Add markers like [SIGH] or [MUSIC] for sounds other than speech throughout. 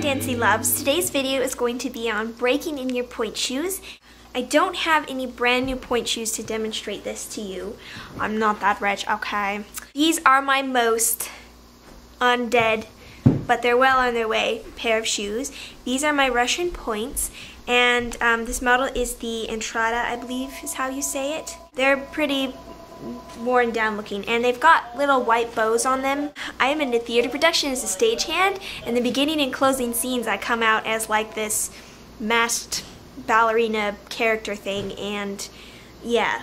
Dancy Loves. Today's video is going to be on breaking in your pointe shoes. I don't have any brand new pointe shoes to demonstrate this to you. I'm not that rich, okay? These are my most undead, but they're well on their way, pair of shoes. These are my Russian Pointes, and um, this model is the Entrada, I believe is how you say it. They're pretty worn down looking and they've got little white bows on them. I am into theater production as a stagehand and the beginning and closing scenes I come out as like this masked ballerina character thing and yeah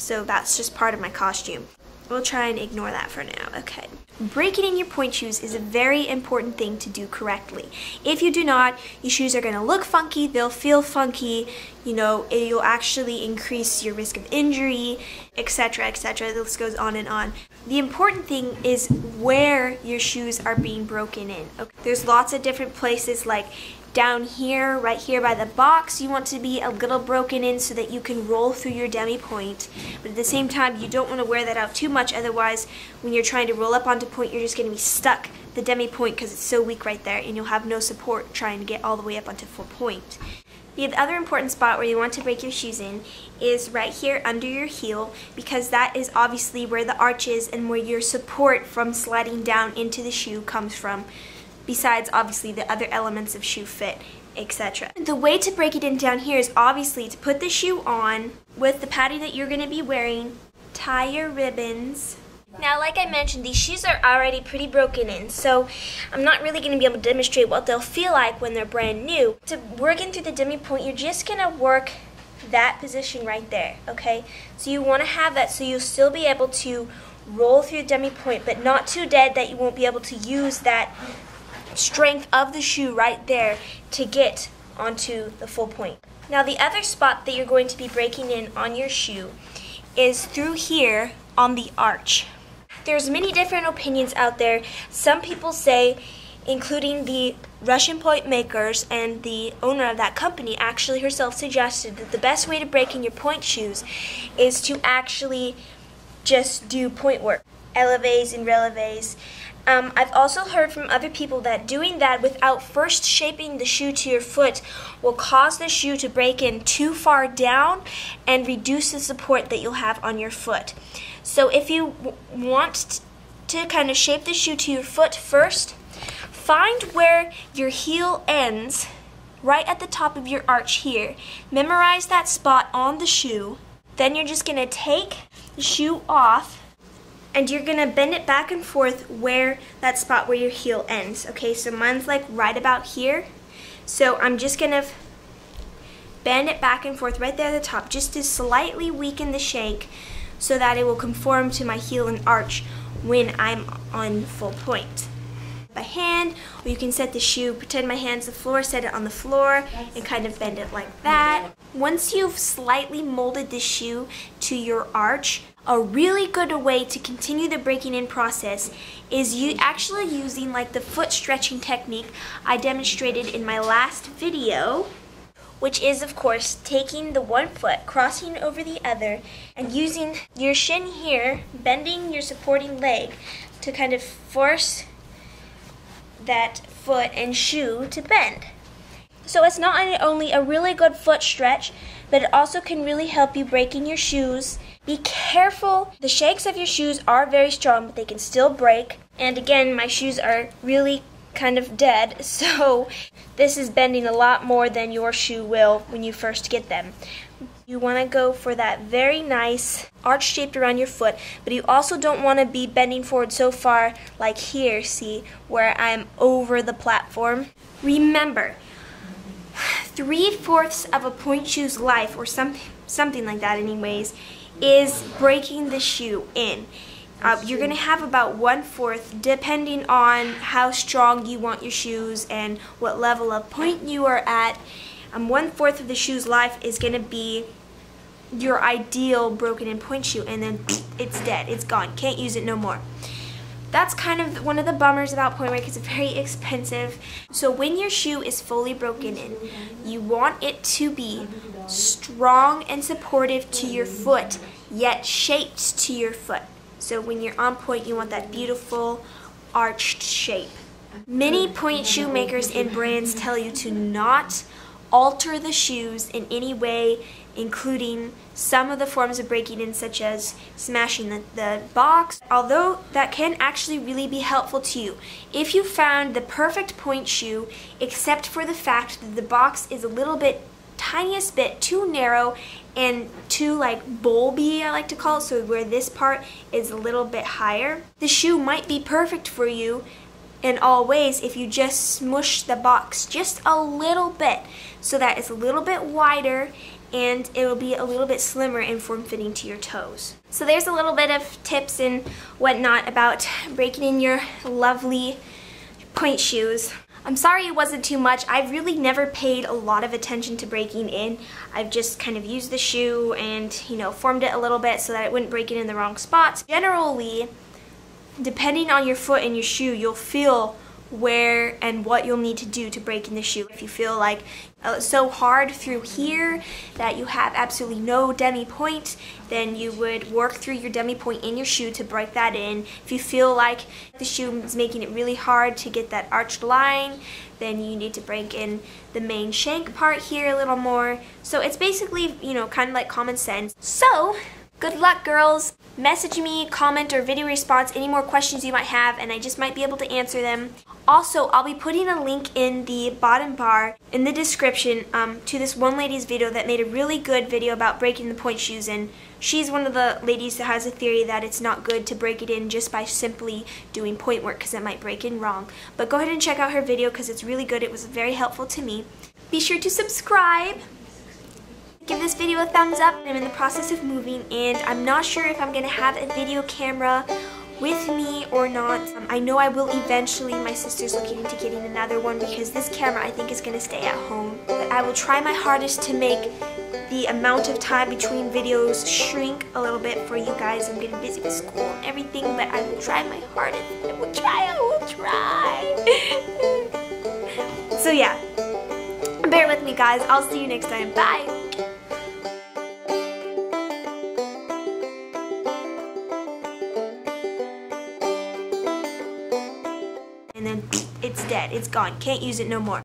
so that's just part of my costume. We'll try and ignore that for now. Okay. Breaking in your pointe shoes is a very important thing to do correctly. If you do not, your shoes are going to look funky, they'll feel funky, you know, it'll actually increase your risk of injury, etc., etc. This goes on and on. The important thing is where your shoes are being broken in. Okay. There's lots of different places like down here, right here by the box, you want to be a little broken in so that you can roll through your demi pointe. But at the same time, you don't want to wear that out too much, otherwise when you're trying to roll up onto pointe, you're just going to be stuck the demi pointe because it's so weak right there and you'll have no support trying to get all the way up onto full pointe. The other important spot where you want to break your shoes in is right here under your heel because that is obviously where the arch is and where your support from sliding down into the shoe comes from besides obviously the other elements of shoe fit, etc. The way to break it in down here is obviously to put the shoe on with the padding that you're going to be wearing, tie your ribbons. Now, like I mentioned, these shoes are already pretty broken in, so I'm not really going to be able to demonstrate what they'll feel like when they're brand new. To work in through the demi pointe, you're just going to work that position right there, okay? So you want to have that so you'll still be able to roll through the demi pointe, but not too dead that you won't be able to use that strength of the shoe right there to get onto the full pointe. Now the other spot that you're going to be breaking in on your shoe is through here on the arch. There's many different opinions out there. Some people say, including the Russian Pointe makers and the owner of that company actually herself suggested that the best way to break in your pointe shoes is to actually just do pointe work, eleves and releves. Um, I've also heard from other people that doing that without first shaping the shoe to your foot will cause the shoe to break in too far down and reduce the support that you'll have on your foot. So if you want to kind of shape the shoe to your foot first, find where your heel ends right at the top of your arch here. Memorize that spot on the shoe. Then you're just going to take the shoe off and you're gonna bend it back and forth where that spot where your heel ends. Okay, so mine's like right about here. So I'm just gonna bend it back and forth right there at the top just to slightly weaken the shank so that it will conform to my heel and arch when I'm on full pointe. By hand, or you can set the shoe, pretend my hand's the floor, set it on the floor, and kind of bend it like that. Once you've slightly molded the shoe to your arch, a really good way to continue the breaking in process is you actually using like the foot stretching technique I demonstrated in my last video which is of course taking the one foot, crossing over the other, and using your shin here, bending your supporting leg to kind of force that foot and shoe to bend. So it's not only a really good foot stretch, but it also can really help you break in your shoes. Be careful. The shanks of your shoes are very strong, but they can still break. And again, my shoes are really kind of dead, [LAUGHS] so this is bending a lot more than your shoe will when you first get them. You want to go for that very nice arch shaped around your foot, but you also don't want to be bending forward so far like here, see, where I'm over the platform. Remember, three-fourths of a pointe shoe's life, or some, something like that anyways, is breaking the shoe in. Uh, you're going to have about one-fourth, depending on how strong you want your shoes and what level of pointe you are at. Um, one-fourth of the shoe's life is going to be your ideal broken in pointe shoe and then [TSK] it's dead, it's gone, can't use it no more. That's kind of one of the bummers about pointe because it's [LAUGHS] very expensive. So when your shoe is fully broken in, you want it to be strong and supportive to your foot, yet shaped to your foot. So when you're on pointe, you want that beautiful arched shape. Many pointe shoe makers and brands tell you to not alter the shoes in any way, including some of the forms of breaking in, such as smashing the, the box, although that can actually really be helpful to you. If you found the perfect pointe shoe, except for the fact that the box is a little bit tiniest bit too narrow and too like bulby I like to call it so where this part is a little bit higher the shoe might be perfect for you in all ways if you just smush the box just a little bit so that it's a little bit wider and it'll be a little bit slimmer and form-fitting to your toes. So there's a little bit of tips and whatnot about breaking in your lovely pointe shoes. I'm sorry it wasn't too much. I've really never paid a lot of attention to breaking in. I've just kind of used the shoe and, you know, formed it a little bit so that it wouldn't break it in the wrong spots. Generally, depending on your foot and your shoe, you'll feel where and what you'll need to do to break in the shoe. If you feel like uh, so hard through here that you have absolutely no demi pointe, then you would work through your demi pointe in your shoe to break that in. If you feel like the shoe is making it really hard to get that arched line, then you need to break in the main shank part here a little more. So it's basically, you know, kind of like common sense. So, good luck girls! message me, comment, or video response any more questions you might have, and I just might be able to answer them. Also, I'll be putting a link in the bottom bar in the description um, to this one lady's video that made a really good video about breaking the pointe shoes in. She's one of the ladies that has a theory that it's not good to break it in just by simply doing pointe work because it might break in wrong. But go ahead and check out her video because it's really good. It was very helpful to me. Be sure to subscribe give this video a thumbs up. I'm in the process of moving and I'm not sure if I'm going to have a video camera with me or not. Um, I know I will eventually. My sister's looking into getting another one because this camera I think is going to stay at home. But I will try my hardest to make the amount of time between videos shrink a little bit for you guys. I'm getting busy with school and everything, but I will try my hardest. I will try, I will try. [LAUGHS] so yeah, bear with me guys. I'll see you next time. Bye. It's gone. Can't use it no more.